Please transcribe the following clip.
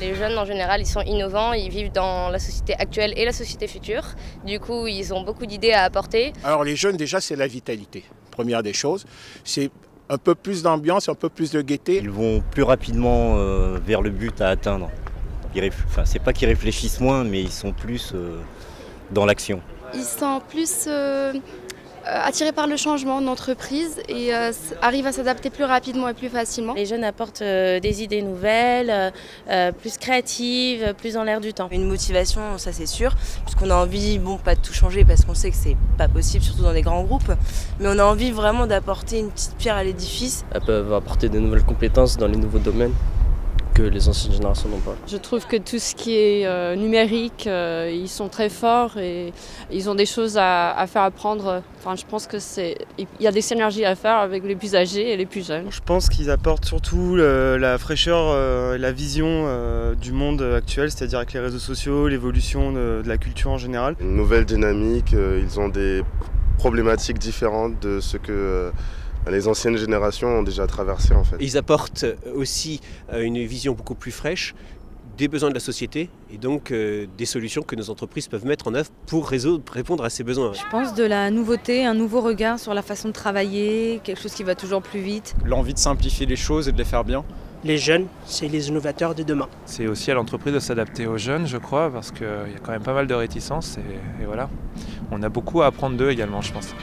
Les jeunes en général, ils sont innovants, ils vivent dans la société actuelle et la société future. Du coup, ils ont beaucoup d'idées à apporter. Alors les jeunes, déjà, c'est la vitalité. Première des choses, c'est un peu plus d'ambiance, un peu plus de gaieté. Ils vont plus rapidement euh, vers le but à atteindre. Enfin, c'est pas qu'ils réfléchissent moins, mais ils sont plus euh, dans l'action. Ils sont plus euh, attirés par le changement d'entreprise et arrivent à s'adapter plus rapidement et plus facilement. Les jeunes apportent des idées nouvelles, plus créatives, plus en l'air du temps. Une motivation, ça c'est sûr, puisqu'on a envie, bon, pas de tout changer parce qu'on sait que c'est pas possible, surtout dans des grands groupes, mais on a envie vraiment d'apporter une petite pierre à l'édifice. Elles peuvent apporter de nouvelles compétences dans les nouveaux domaines que les anciennes générations n'ont pas. Je trouve que tout ce qui est euh, numérique, euh, ils sont très forts et ils ont des choses à, à faire apprendre. Enfin, je pense que c'est, il y a des synergies à faire avec les plus âgés et les plus jeunes. Je pense qu'ils apportent surtout le, la fraîcheur, euh, la vision euh, du monde actuel, c'est-à-dire avec les réseaux sociaux, l'évolution de, de, la culture en général. Une nouvelle dynamique, euh, ils ont des problématiques différentes de ce que les anciennes générations ont déjà traversé en fait. Ils apportent aussi une vision beaucoup plus fraîche des besoins de la société et donc euh, des solutions que nos entreprises peuvent mettre en œuvre pour résoudre, répondre à ces besoins. Je pense de la nouveauté, un nouveau regard sur la façon de travailler, quelque chose qui va toujours plus vite. L'envie de simplifier les choses et de les faire bien. Les jeunes, c'est les innovateurs de demain. C'est aussi à l'entreprise de s'adapter aux jeunes, je crois, parce qu'il y a quand même pas mal de réticences et, et voilà. On a beaucoup à apprendre d'eux également, je pense.